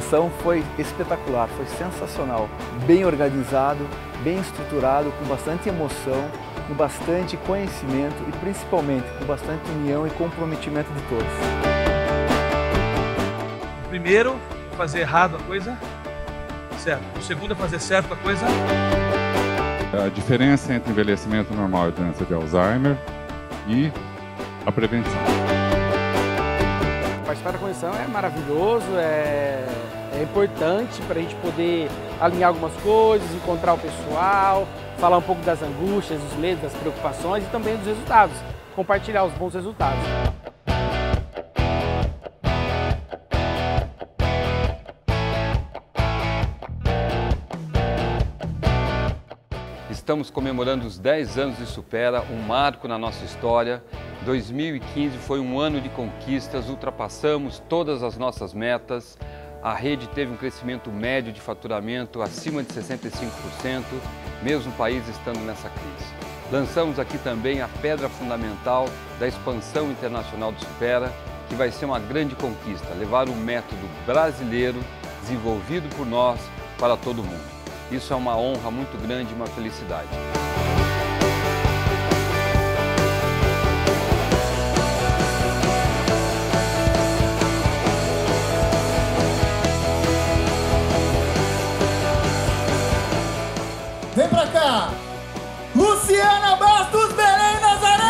convenção foi espetacular, foi sensacional, bem organizado, bem estruturado, com bastante emoção, com bastante conhecimento e principalmente com bastante união e comprometimento de todos. Primeiro, fazer errado a coisa certo. O segundo é fazer certo a coisa. A diferença entre envelhecimento normal e doença de Alzheimer e a prevenção. Participar da convenção é maravilhoso, é, é importante para a gente poder alinhar algumas coisas, encontrar o pessoal, falar um pouco das angústias, dos medos, das preocupações e também dos resultados, compartilhar os bons resultados. Estamos comemorando os 10 anos de Supera, um marco na nossa história. 2015 foi um ano de conquistas, ultrapassamos todas as nossas metas. A rede teve um crescimento médio de faturamento acima de 65%, mesmo o país estando nessa crise. Lançamos aqui também a pedra fundamental da expansão internacional do Supera, que vai ser uma grande conquista, levar o método brasileiro desenvolvido por nós para todo mundo. Isso é uma honra muito grande e uma felicidade. Vem pra cá! Luciana Bastos Belém Nazaré!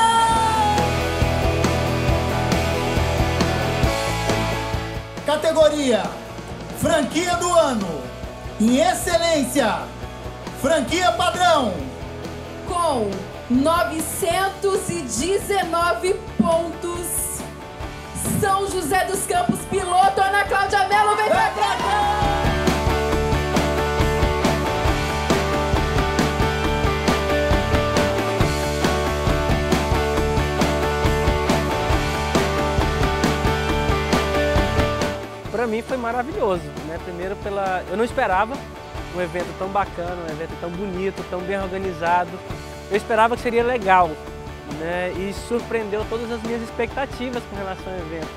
Categoria Franquia do Ano em excelência, franquia padrão. Com 919 pontos. São José dos Campos, piloto, Ana Cláudia Mello, vem pra cá! Foi maravilhoso, né? Primeiro pela, eu não esperava um evento tão bacana, um evento tão bonito, tão bem organizado. Eu esperava que seria legal, né? E surpreendeu todas as minhas expectativas com relação ao evento.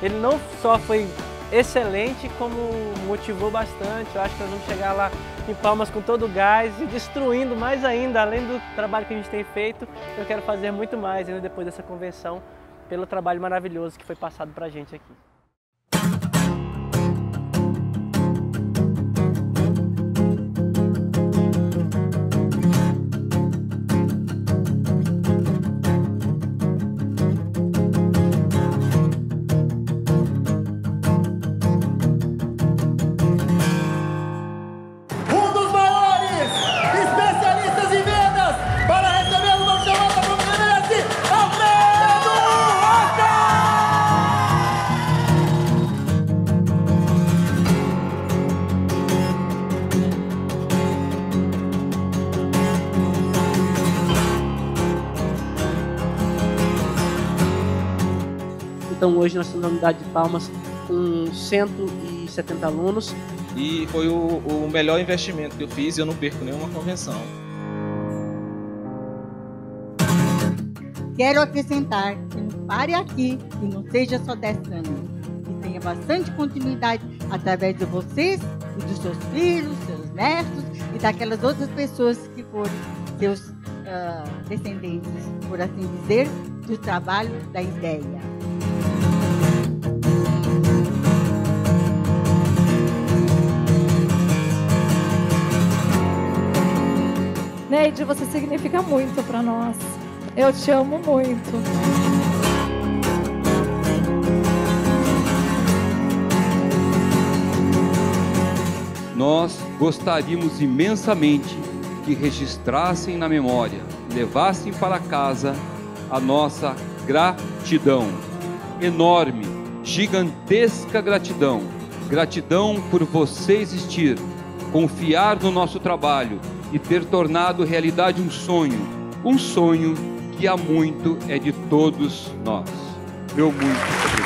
Ele não só foi excelente, como motivou bastante. Eu acho que nós vamos chegar lá em Palmas com todo o gás e destruindo mais ainda, além do trabalho que a gente tem feito. Eu quero fazer muito mais ainda depois dessa convenção, pelo trabalho maravilhoso que foi passado para a gente aqui. Então hoje nós temos a unidade de Palmas com 170 alunos. E foi o, o melhor investimento que eu fiz e eu não perco nenhuma convenção. Quero acrescentar que não pare aqui e não seja só 10 anos. Que tenha bastante continuidade através de vocês e dos seus filhos, seus netos e daquelas outras pessoas que forem seus uh, descendentes, por assim dizer, do trabalho da ideia. Neide, você significa muito para nós. Eu te amo muito. Nós gostaríamos imensamente que registrassem na memória, levassem para casa a nossa gratidão. Enorme, gigantesca gratidão. Gratidão por você existir, confiar no nosso trabalho e ter tornado realidade um sonho, um sonho que há muito é de todos nós. Meu muito